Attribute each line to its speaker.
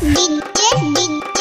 Speaker 1: Did, did.